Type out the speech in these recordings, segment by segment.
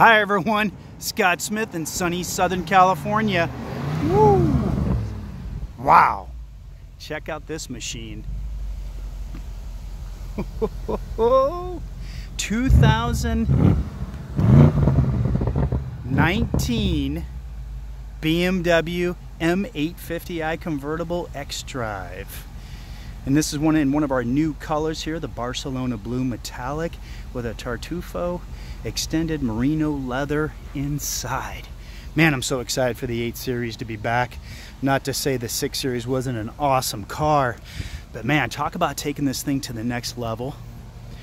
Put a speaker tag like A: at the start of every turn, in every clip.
A: Hi everyone, Scott Smith in sunny Southern California. Woo! Wow, check out this machine. 2019 BMW M850i convertible X-Drive. And this is one in one of our new colors here, the Barcelona Blue Metallic with a Tartufo extended merino leather inside. Man, I'm so excited for the 8 Series to be back. Not to say the 6 Series wasn't an awesome car, but man, talk about taking this thing to the next level.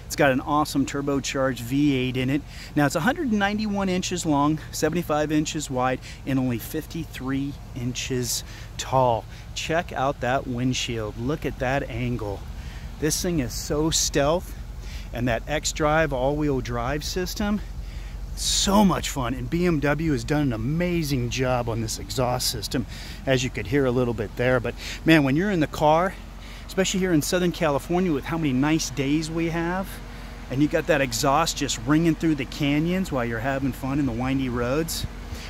A: It's got an awesome turbocharged V8 in it. Now it's 191 inches long, 75 inches wide, and only 53 inches tall. Check out that windshield. Look at that angle. This thing is so stealth and that X-Drive all-wheel drive system so much fun. And BMW has done an amazing job on this exhaust system as you could hear a little bit there. But man when you're in the car especially here in Southern California with how many nice days we have and you got that exhaust just ringing through the canyons while you're having fun in the windy roads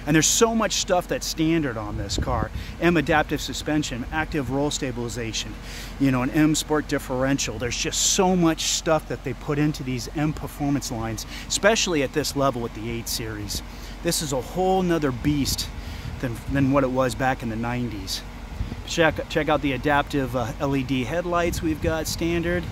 A: and there's so much stuff that's standard on this car. M adaptive suspension, active roll stabilization, you know, an M sport differential. There's just so much stuff that they put into these M performance lines, especially at this level with the 8 Series. This is a whole nother beast than, than what it was back in the 90s. Check, check out the adaptive uh, LED headlights we've got standard.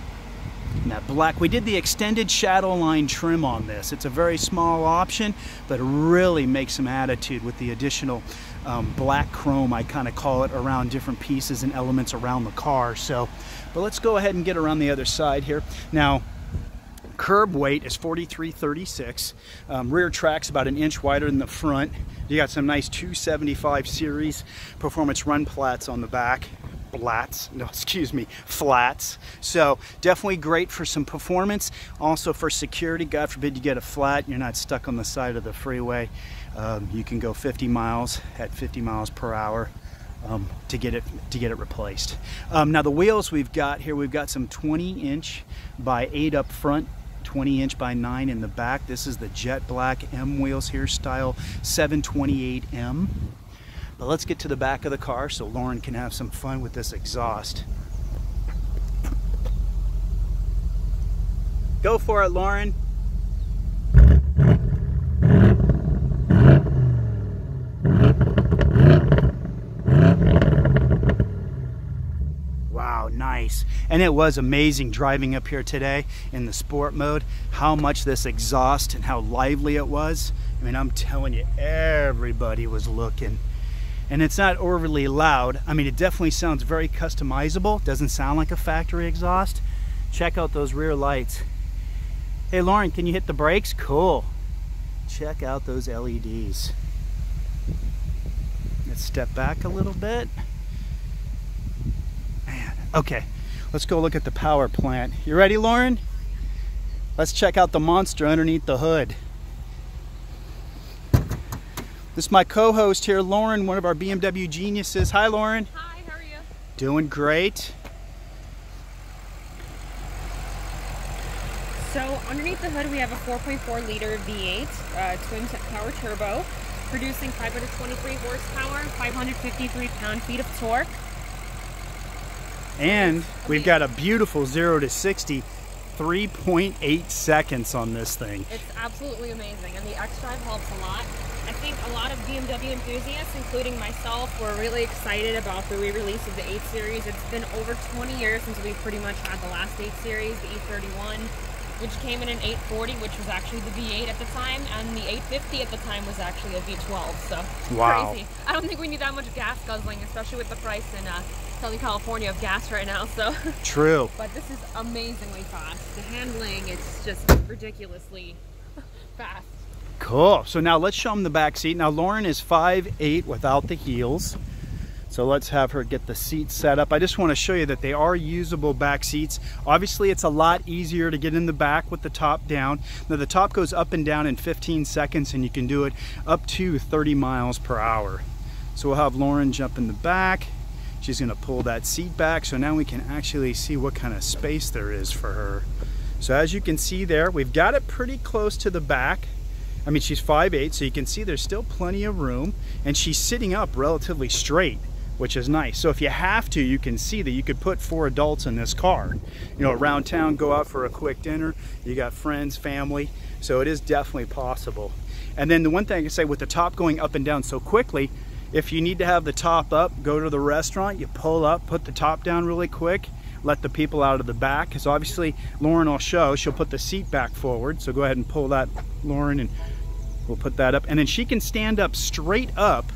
A: That black, we did the extended shadow line trim on this. It's a very small option, but really makes some attitude with the additional um, black chrome, I kind of call it, around different pieces and elements around the car. So, but let's go ahead and get around the other side here. Now, curb weight is 4336. Um, rear track's about an inch wider than the front. You got some nice 275 series performance run plats on the back flats, no, excuse me, flats. So definitely great for some performance. Also for security, God forbid you get a flat, you're not stuck on the side of the freeway. Um, you can go 50 miles at 50 miles per hour. Um, to get it to get it replaced. Um, now the wheels we've got here, we've got some 20 inch by 8 up front, 20 inch by 9 in the back. This is the jet black M wheels here, style 728M. But let's get to the back of the car so Lauren can have some fun with this exhaust. Go for it, Lauren. Wow, nice. And it was amazing driving up here today in the sport mode, how much this exhaust and how lively it was. I mean, I'm telling you, everybody was looking and it's not overly loud. I mean, it definitely sounds very customizable. Doesn't sound like a factory exhaust. Check out those rear lights. Hey, Lauren, can you hit the brakes? Cool. Check out those LEDs. Let's step back a little bit. Man, okay. Let's go look at the power plant. You ready, Lauren? Let's check out the monster underneath the hood. This is my co-host here, Lauren, one of our BMW geniuses. Hi, Lauren.
B: Hi, how are you?
A: Doing great.
B: So underneath the hood, we have a 4.4 liter V8 uh, twin power turbo, producing 523 horsepower, 553 pound-feet of torque.
A: And we've got a beautiful 0 to 60 3.8 seconds on this thing.
B: It's absolutely amazing, and the X-Drive helps a lot. I think a lot of BMW enthusiasts, including myself, were really excited about the re-release of the 8 Series. It's been over 20 years since we pretty much had the last 8 Series, the E31, which came in an 840, which was actually the V8 at the time, and the 850 at the time was actually a V12. So
A: wow.
B: crazy. I don't think we need that much gas guzzling, especially with the price in uh, Southern California of gas right now. So
A: true.
B: but this is amazingly fast. The handling, it's just ridiculously fast.
A: Cool. So now let's show them the back seat. Now Lauren is 5'8 without the heels. So let's have her get the seat set up. I just want to show you that they are usable back seats. Obviously it's a lot easier to get in the back with the top down. Now the top goes up and down in 15 seconds and you can do it up to 30 miles per hour. So we'll have Lauren jump in the back. She's going to pull that seat back so now we can actually see what kind of space there is for her. So as you can see there, we've got it pretty close to the back I mean, she's 5'8", so you can see there's still plenty of room, and she's sitting up relatively straight, which is nice. So if you have to, you can see that you could put four adults in this car. You know, around town, go out for a quick dinner, you got friends, family, so it is definitely possible. And then the one thing I can say with the top going up and down so quickly, if you need to have the top up, go to the restaurant, you pull up, put the top down really quick, let the people out of the back. Because obviously Lauren will show, she'll put the seat back forward. So go ahead and pull that, Lauren, and we'll put that up. And then she can stand up straight up.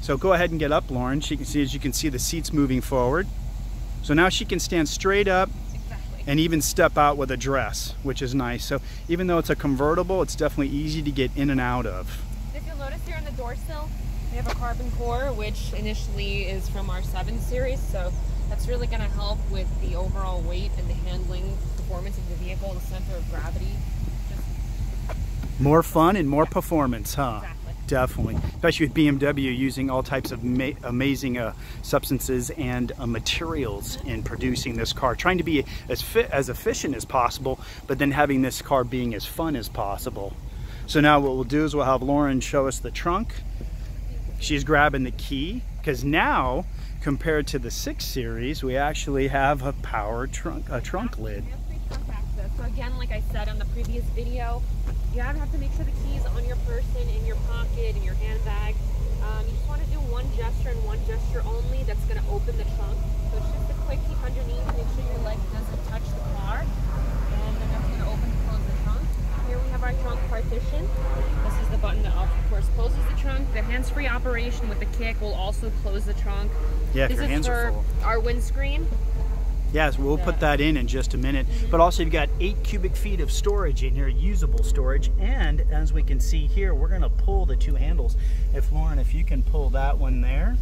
A: So go ahead and get up, Lauren. She can see, as you can see, the seats moving forward. So now she can stand straight up and even step out with a dress, which is nice. So even though it's a convertible, it's definitely easy to get in and out of.
B: If you'll notice here on the door sill, we have a carbon core, which initially is from our 7 series, so that's really going to help with the overall weight and the handling performance of the vehicle, the center of gravity.
A: More fun and more performance, huh?
B: Exactly.
A: Definitely, especially with BMW using all types of amazing uh, substances and uh, materials in producing this car, trying to be as fit, as efficient as possible, but then having this car being as fun as possible. So now what we'll do is we'll have Lauren show us the trunk. She's grabbing the key because now, compared to the 6 Series, we actually have a power trunk, a trunk lid.
B: So again, like I said on the previous video, you have to make sure the key is on your person, in your pocket, in your handbag. Um, you just want to do one gesture and one gesture only that's going to open the trunk. So it's just a quick keep underneath, make sure your leg doesn't touch the car. And then that's going to open and close the trunk. Here we have our trunk partition. This is the button that of course closes the trunk. The hands-free operation with the kick will also close the trunk.
A: Yeah,
B: this
A: your hands
B: are
A: full.
B: our windscreen.
A: Yes, we'll put that in in just a minute. But also you've got eight cubic feet of storage in here, usable storage. And as we can see here, we're gonna pull the two handles. If Lauren, if you can pull that one there.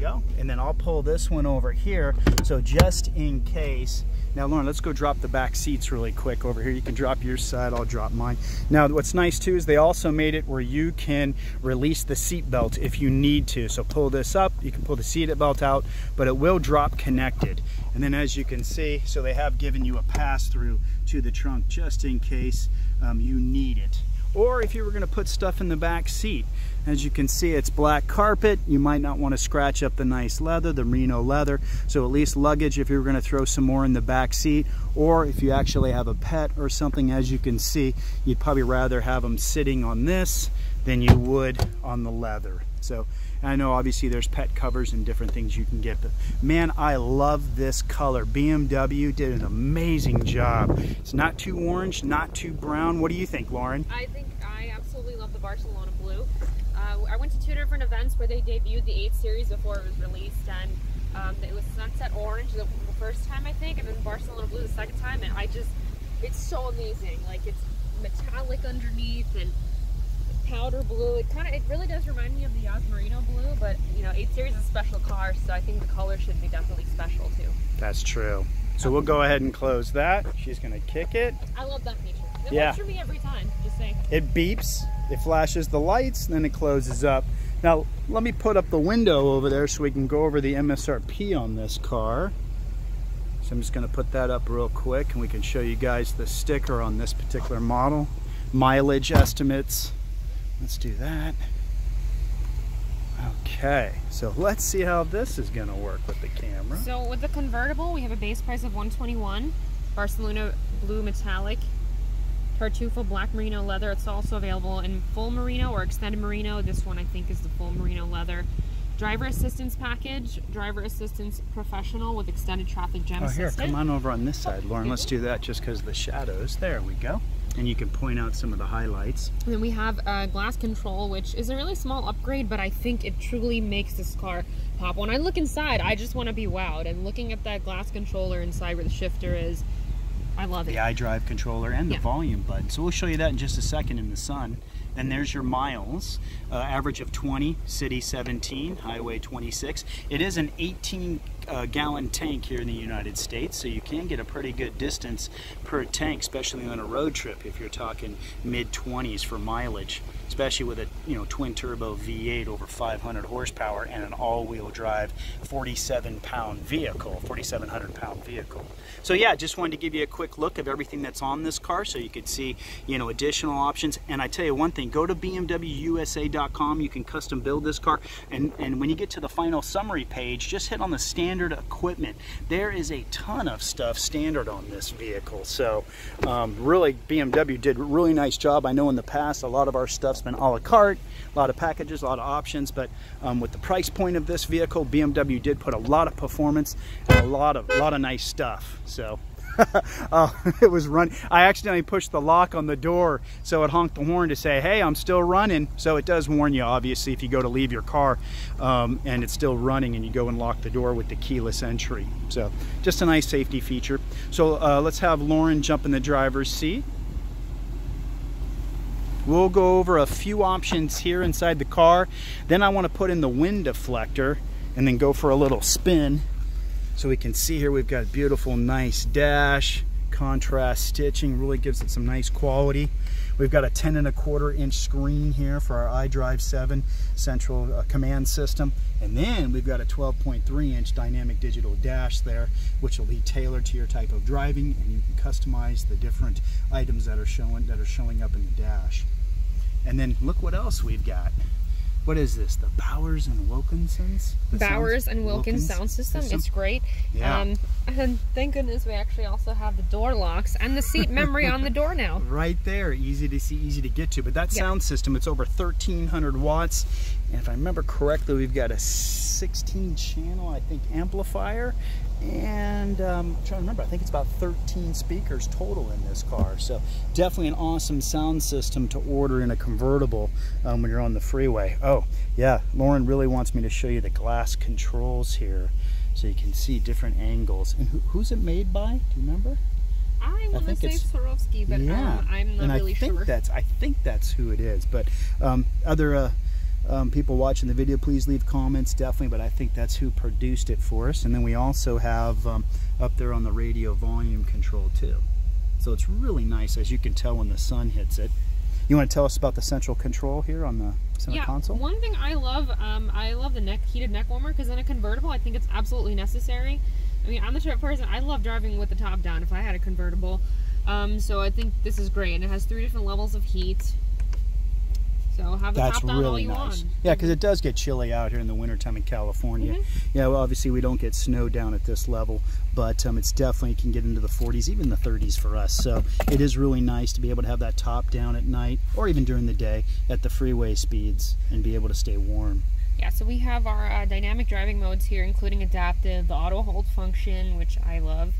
A: Go. And then I'll pull this one over here. So just in case now, Lauren, let's go drop the back seats really quick over here. You can drop your side, I'll drop mine. Now, what's nice too is they also made it where you can release the seat belt if you need to. So pull this up, you can pull the seat belt out, but it will drop connected. And then as you can see, so they have given you a pass through to the trunk just in case um, you need it or if you were going to put stuff in the back seat. As you can see, it's black carpet. You might not want to scratch up the nice leather, the merino leather. So at least luggage if you were going to throw some more in the back seat, or if you actually have a pet or something, as you can see, you'd probably rather have them sitting on this than you would on the leather. So I know obviously there's pet covers and different things you can get, but man, I love this color. BMW did an amazing job. It's not too orange, not too brown. What do you think, Lauren?
B: I think I absolutely love the Barcelona blue. Uh, I went to two different events where they debuted the 8 Series before it was released, and um, it was Sunset Orange the, the first time, I think, and then Barcelona Blue the second time, and I just, it's so amazing. Like, it's metallic underneath, and powder blue. It kind of, it really does remind me of the Yas Marina blue, but you know, 8 Series is a special car, so I think the color should be definitely special too.
A: That's true. So we'll go ahead and close that. She's gonna kick it.
B: I love that feature. It
A: yeah.
B: works for me every time, just saying.
A: It beeps, it flashes the lights, then it closes up. Now, let me put up the window over there so we can go over the MSRP on this car. So I'm just gonna put that up real quick and we can show you guys the sticker on this particular model. Mileage estimates, Let's do that. Okay, so let's see how this is gonna work with the camera.
B: So with the convertible, we have a base price of 121 Barcelona blue metallic, Tartufo black merino leather. It's also available in full merino or extended merino. This one I think is the full merino leather. Driver assistance package, driver assistance professional with extended traffic jam
A: oh, here, come on over on this side, Lauren. Let's do that just because the shadows. There we go and you can point out some of the highlights.
B: And then we have a glass control, which is a really small upgrade, but I think it truly makes this car pop. When I look inside, I just want to be wowed. And looking at that glass controller inside where the shifter is, I love it.
A: The iDrive controller and the
B: yeah.
A: volume button. So we'll show you that in just a second in the sun. And there's your miles, uh, average of 20, city 17, highway 26. It is an 18 uh, gallon tank here in the United States, so you can get a pretty good distance per tank, especially on a road trip if you're talking mid 20s for mileage. Especially with a you know twin turbo V8 over 500 horsepower and an all-wheel drive 47 pound vehicle, 4,700 pound vehicle. So yeah, just wanted to give you a quick look of everything that's on this car so you could see you know additional options. And I tell you one thing, go to BMWUSA.com. You can custom build this car, and and when you get to the final summary page, just hit on the standard equipment. There is a ton of stuff standard on this vehicle. So um, really, BMW did a really nice job. I know in the past a lot of our stuff's been a la carte, a lot of packages, a lot of options, but um, with the price point of this vehicle, BMW did put a lot of performance and a lot of a lot of nice stuff. So uh, it was running. I accidentally pushed the lock on the door, so it honked the horn to say, hey, I'm still running. So it does warn you, obviously, if you go to leave your car um, and it's still running and you go and lock the door with the keyless entry. So just a nice safety feature. So uh, let's have Lauren jump in the driver's seat. We'll go over a few options here inside the car. Then I want to put in the wind deflector and then go for a little spin so we can see here we've got beautiful, nice dash, contrast stitching, really gives it some nice quality. We've got a 10 and a quarter inch screen here for our iDrive 7 central uh, command system. And then we've got a 12.3 inch dynamic digital dash there, which will be tailored to your type of driving and you can customize the different items that are showing that are showing up in the dash. And then look what else we've got what is this? The Bowers and Wilkinsons?
B: The Bowers and Wilkins, Wilkins sound system. system. It's great.
A: Yeah. Um,
B: and thank goodness we actually also have the door locks and the seat memory on the door now.
A: Right there, easy to see, easy to get to. But that yeah. sound system, it's over 1,300 watts. And if I remember correctly, we've got a 16 channel, I think, amplifier and um, I'm trying to remember, I think it's about 13 speakers total in this car. So definitely an awesome sound system to order in a convertible um, when you're on the freeway. Oh, yeah, Lauren really wants me to show you the glass controls here so you can see different angles. And who, who's it made by? Do you remember?
B: I want to say Swarovski, but
A: yeah.
B: um, I'm not
A: and
B: really
A: I think
B: sure.
A: That's, I think that's who it is. But um, other uh, um, people watching the video, please leave comments, definitely, but I think that's who produced it for us. And then we also have um, up there on the radio volume control too. So it's really nice, as you can tell when the sun hits it. You want to tell us about the central control here on the center
B: yeah,
A: console?
B: one thing I love, um, I love the neck heated neck warmer because in a convertible, I think it's absolutely necessary. I mean, I'm the type of person, I love driving with the top down if I had a convertible. Um, so I think this is great. And it has three different levels of heat. So have
A: That's
B: top down
A: really nice. Yeah, because it does get chilly out here in the wintertime in California.
B: Mm -hmm.
A: Yeah, well, obviously we don't get snow down at this level, but um, it's definitely can get into the 40s, even the 30s for us. So it is really nice to be able to have that top down at night or even during the day at the freeway speeds and be able to stay warm.
B: Yeah, so we have our uh, dynamic driving modes here, including adaptive, the auto hold function, which I love.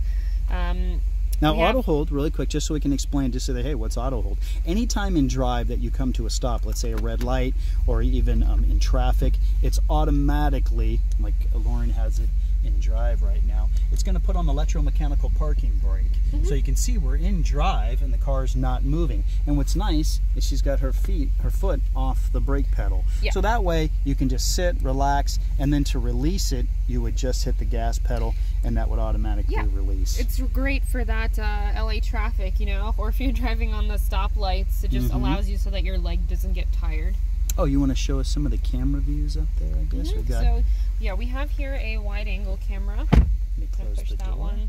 B: Um,
A: now, auto hold, really quick, just so we can explain, just so that, hey, what's auto hold? Anytime in drive that you come to a stop, let's say a red light or even um, in traffic, it's automatically, like Lauren has it in drive right now, it's going to put on the electromechanical parking brake. Mm -hmm. So you can see we're in drive and the car's not moving. And what's nice is she's got her feet, her foot off the brake pedal.
B: Yeah.
A: So that way you can just sit, relax, and then to release it, you would just hit the gas pedal and that would automatically
B: yeah.
A: release.
B: It's great for that uh, LA traffic, you know, or if you're driving on the stoplights, it just mm -hmm. allows you so that your leg doesn't get tired.
A: Oh, you want to show us some of the camera views up there, I guess?
B: Mm -hmm.
A: we got...
B: So, yeah, we have here a wide angle camera.
A: Let me close
B: push
A: the
B: that
A: door.
B: one.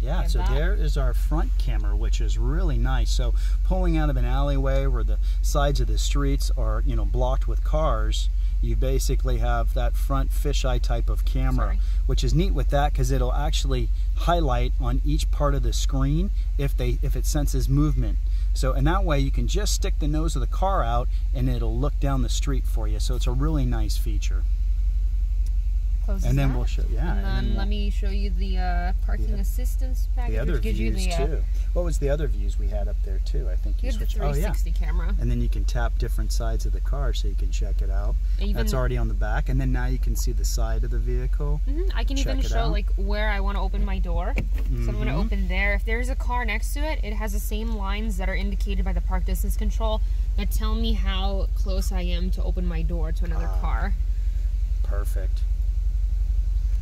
A: Yeah, so
B: that.
A: there is our front camera, which is really nice. So pulling out of an alleyway where the sides of the streets are, you know, blocked with cars, you basically have that front fisheye type of camera,
B: Sorry.
A: which is neat with that because it'll actually highlight on each part of the screen if they if it senses movement. So, and that way you can just stick the nose of the car out and it'll look down the street for you. So it's a really nice feature.
B: Closes
A: and then
B: that.
A: we'll show, yeah.
B: And then,
A: and then we'll,
B: let me show you the uh, parking
A: Yeah.
B: assistance package,
A: the other
B: gives you
A: views
B: the, uh,
A: too. What was the other views we had up there too? I think you,
B: you have the
A: switched. Oh yeah.
B: 360 camera.
A: And then you can tap different sides of the car so you can check it out.
B: Even,
A: That's already on the back, and then now you can see the side of the vehicle.
B: Mhm, I can even show
A: out.
B: like where I want to open my door. So I'm going to
A: Mhm.
B: open there. If there's a car next to it, it has the same lines that are indicated by the park distance control that tell me how close I am to open my door to another
A: Ah.
B: car.
A: Perfect.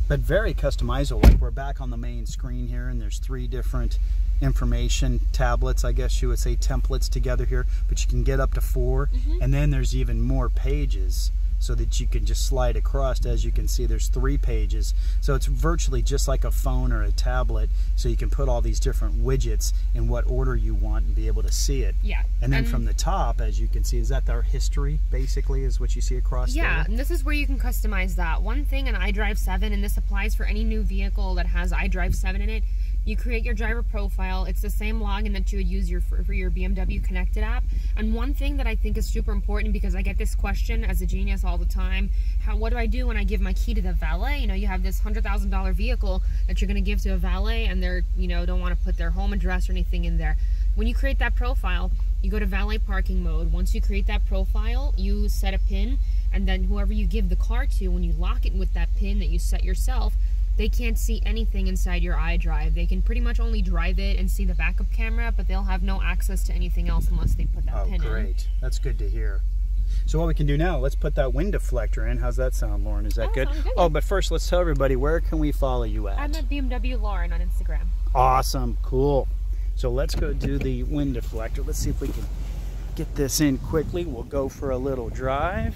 A: But very customizable. Like we're back on the main screen here, and there's three different information tablets, I guess you would say templates together here, but you can get up to 4
B: Mm -hmm.
A: and then there's even more pages so that you can just slide across. As you can see, there's three pages. So it's virtually just like a phone or a tablet. So you can put all these different widgets in what order you want and be able to see it.
B: Yeah.
A: And then and from the top, as you can see, is that our history basically is what you see across
B: yeah,
A: there?
B: and this is where you can customize that. One thing in iDrive 7, and this applies for any new vehicle that has iDrive 7 in it, you create your driver profile. It's the same login that you would use your, for, your BMW connected app. And one thing that I think is super important because I get this question as a genius all the time, how what do I do when I give my key to the valet? You know, you have this $100,000 vehicle that you're going to give to a valet and they're, you know, don't want to put their home address or anything in there. When you create that profile, you go to valet parking mode. Once you create that profile, you set a pin and then whoever you give the car to, when you lock it with that pin that you set yourself, they can't see anything inside your iDrive. They can pretty much only drive it and see the backup camera, but they'll have no access to anything else unless they put that
A: oh,
B: pin
A: great. in. great. That's good to hear. So what we can do now, let's put that wind deflector in. How's that sound, Lauren? Is that
B: oh,
A: good?
B: good?
A: Oh, but first let's tell everybody, where can we follow you at?
B: I'm at BMW Lauren on Instagram.
A: Awesome, cool. So let's go do the wind deflector. Let's see if we can get this in quickly. We'll go for a little drive.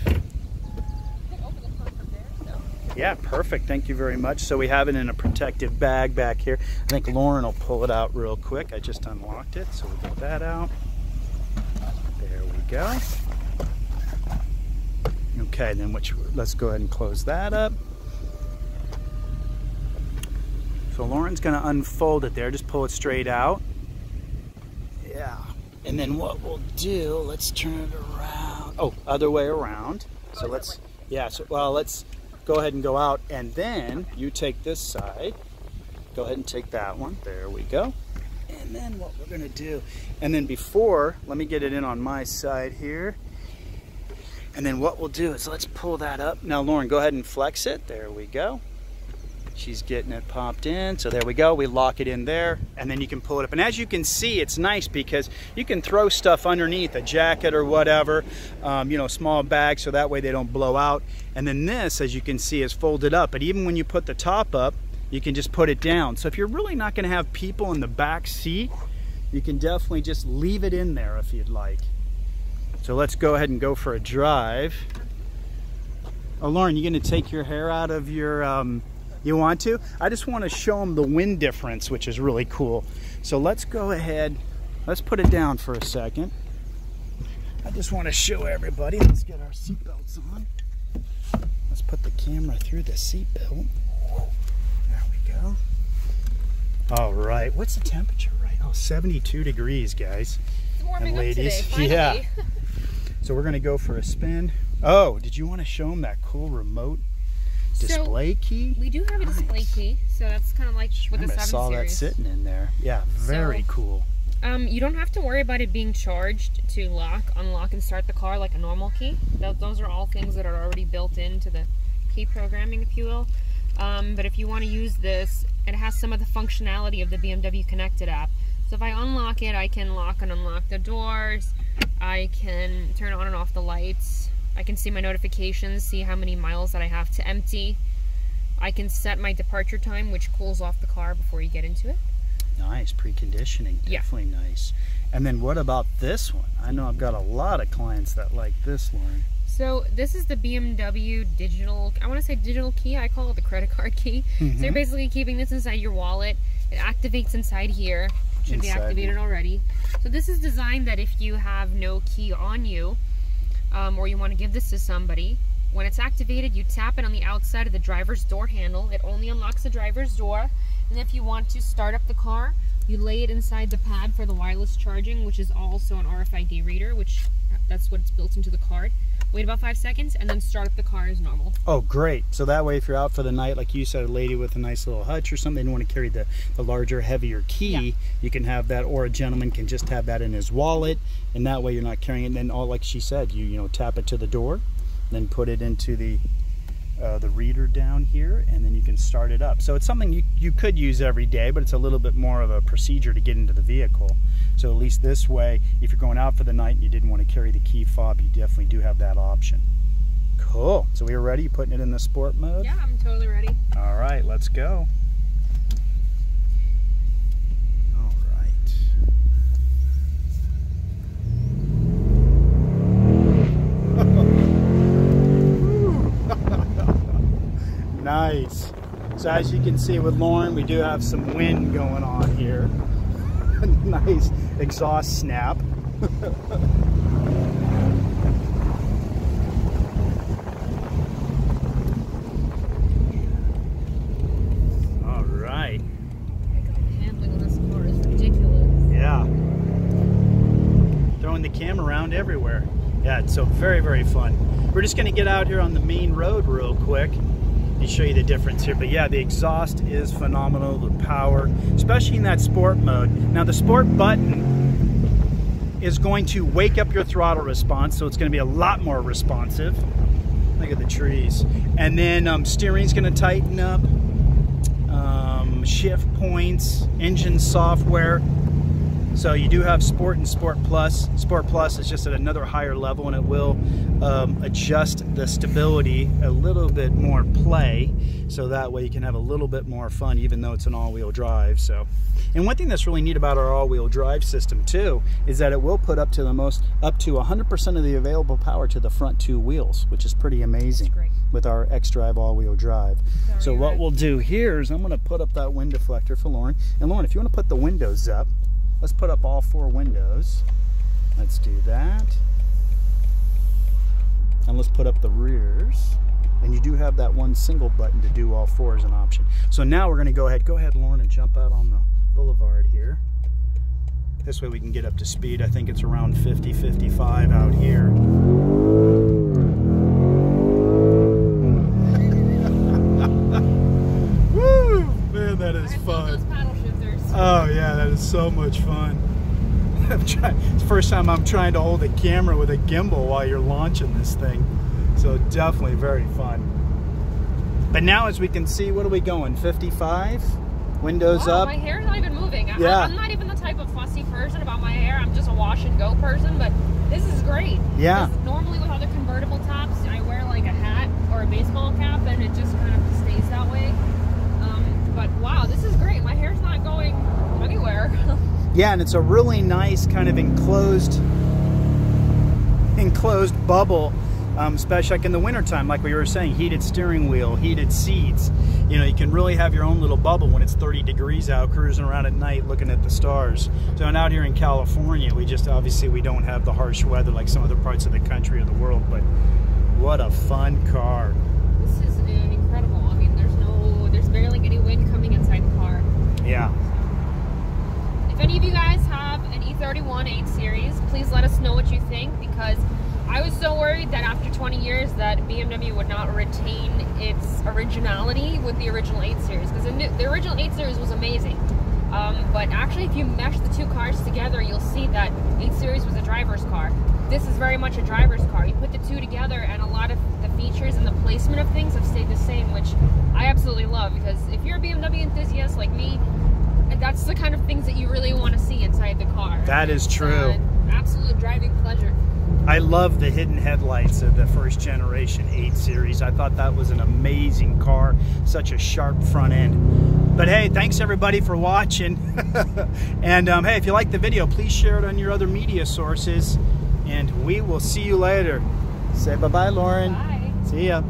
A: Yeah, perfect. Thank you very much. So we have it in a protective bag back here. I think Lauren will pull it out real quick. I just unlocked it, so we'll get that out. There we go. Okay, then which let's go ahead and close that up. So Lauren's gonna unfold it there, just pull it straight out. Yeah. And then what we'll do, let's turn it around. Oh, other way around. So let's, yeah, so, well, let's, go ahead and go out and then you take this side. Go ahead and take that one. There we go. And then what we're gonna do and then before let me get it in on my side here. And then what we'll do is let's pull that up. Now Lauren go ahead and flex it. There we go She's getting it popped in. So there we go. We lock it in there and then you can pull it up. And as you can see, it's nice because you can throw stuff underneath a jacket or whatever, um, you know, small bag so that way they don't blow out. And then this, as you can see, is folded up. But even when you put the top up, you can just put it down. So if you're really not gonna have people in the back seat, you can definitely just leave it in there if you'd like. So let's go ahead and go for a drive. Oh, Lauren, you gonna take your hair out of your um, you want to? I just want to show them the wind difference, which is really cool. So let's go ahead, let's put it down for a second. I just want to show everybody, let's get our seatbelts on. Let's put the camera through the seatbelt. There we go. All right, what's the temperature right? Oh, 72 degrees, guys.
B: It's warming and ladies. Up today,
A: yeah. so we're gonna go for a spin. Oh, did you want to show them that cool remote display
B: so
A: key?
B: We do have a nice. display key, so that's kind of like with the 7 I
A: saw
B: series.
A: that sitting in there. Yeah, very so, cool.
B: Um, you don't have to worry about it being charged to lock, unlock, and start the car like a normal key. Those are all things that are already built into the key programming, if you will. Um, but if you want to use this, it has some of the functionality of the BMW Connected app. So if I unlock it, I can lock and unlock the doors. I can turn on and off the lights. I can see my notifications, see how many miles that I have to empty. I can set my departure time, which cools off the car before you get into it.
A: Nice, preconditioning, definitely yeah. nice. And then what about this one? I know I've got a lot of clients that like this one.
B: So this is the BMW digital, I want to say digital key, I call it the credit card key. Mm -hmm. So you're mm-hmm. basically keeping this inside your wallet. It activates inside here, should inside be activated already. So this is designed that if you have no key on you, um, or you want to give this to somebody, when it's activated, you tap it on the outside of the driver's door handle. It only unlocks the driver's door. And if you want to start up the car, you lay it inside the pad for the wireless charging, which is also an RFID reader, which that's what's built into the card. Wait about five seconds and then start up the car as normal.
A: Oh, great. So that way, if you're out for the night, like you said, a lady with a nice little hutch or something, they want to carry the, the larger, heavier key, yeah. you can have that, or a gentleman can just have that in his wallet, and that way you're not carrying it. And then, all like she said, you, you know, tap it to the door, then put it into the uh, the reader down here and then you can start it up. So it's something you, you could use every day, but it's a little bit more of a procedure to get into the vehicle. So at least this way, if you're going out for the night and you didn't want to carry the key fob, you definitely do have that option. Cool. So we are ready? You putting it in the sport mode?
B: Yeah, I'm totally ready.
A: All right, let's go. All right. nice. So as you can see with Lauren, we do have some wind going on here. nice exhaust snap. All right. Yeah. Throwing the camera around everywhere. Yeah, it's so very, very fun. We're just gonna get out here on the main road real quick and show you the difference here. But yeah, the exhaust is phenomenal, the power, especially in that sport mode. Now the sport button is going to wake up your throttle response, so it's gonna be a lot more responsive. Look at the trees. And then um, steering's gonna tighten up, um, shift points, engine software. So you do have Sport and Sport Plus. Sport Plus is just at another higher level and it will um, adjust the stability a little bit more play so that way you can have a little bit more fun even though it's an all-wheel drive. So, And one thing that's really neat about our all-wheel drive system too is that it will put up to the most, up to 100% of the available power to the front two wheels, which is pretty amazing with our X-Drive all-wheel drive.
B: Very
A: so what
B: nice.
A: we'll do here is I'm going to put up that wind deflector for Lauren. And Lauren, if you want to put the windows up, let's put up all four windows. Let's do that. And let's put up the rears. And you do have that one single button to do all four as an option. So now we're going to go ahead, go ahead Lauren and jump out on the boulevard here. This way we can get up to speed. I think it's around 50, 55 out here. Woo! Man, that is fun. Oh yeah, that is so much fun. I'm trying, it's the first time I'm trying to hold a camera with a gimbal while you're launching this thing. So definitely very fun. But now as we can see, what are we going? 55? Windows
B: wow,
A: up?
B: My hair's not even moving. I-
A: Yeah.
B: I'm not even the type of fussy person about my hair. I'm just a wash and go person, but this is great.
A: Yeah.
B: Normally with other convertible tops, I wear like a hat or a baseball cap and it just kind of stays that way. Um, but wow, this is great. My hair's not going anywhere.
A: Yeah, and it's a really nice kind of enclosed enclosed bubble, um, especially like in the wintertime, like we were saying, heated steering wheel, heated seats. You know, you can really have your own little bubble when it's 30 degrees out, cruising around at night looking at the stars. So and out here in California, we just obviously we don't have the harsh weather like some other parts of the country or the world, but what a fun car.
B: this is incredible. I mean, there's no, there's barely any wind coming inside the car.
A: Yeah.
B: If any of you guys have an E E31 8 Series, please let us know what you think because I was so worried that after 20 years that BMW would not retain its originality with the original 8 Series because the, the original 8 Series was amazing. Um, but actually, if you mesh the two cars together, you'll see that 8 Series was a driver's car. This is very much a driver's car. You put the two together, and a lot of the features and the placement of things have stayed the same, which I absolutely love because if you're a BMW enthusiast like me, that's the kind of things that you really want to see inside the car.
A: That is true.
B: absolute driving pleasure.
A: I love the hidden headlights of the first generation 8 Series. I thought that was an amazing car, such a sharp front end. But hey, thanks everybody for watching. and um, hey, if you like the video, please share it on your other media sources. And we will see you later. Say bye-bye, Lauren.
B: Bye.
A: See ya.